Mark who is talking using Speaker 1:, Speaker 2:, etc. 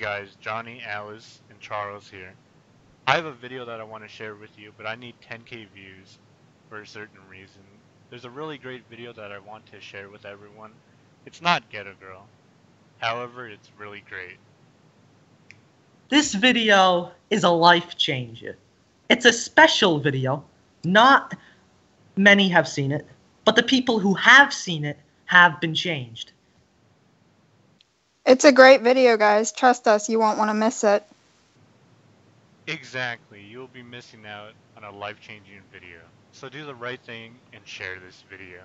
Speaker 1: guys, Johnny, Alice, and Charles here. I have a video that I want to share with you, but I need 10k views for a certain reason. There's a really great video that I want to share with everyone. It's not Get a Girl. However, it's really great.
Speaker 2: This video is a life changer. It's a special video. Not many have seen it, but the people who have seen it have been changed.
Speaker 3: It's a great video, guys. Trust us, you won't want to miss it.
Speaker 1: Exactly, you'll be missing out on a life-changing video. So do the right thing and share this video.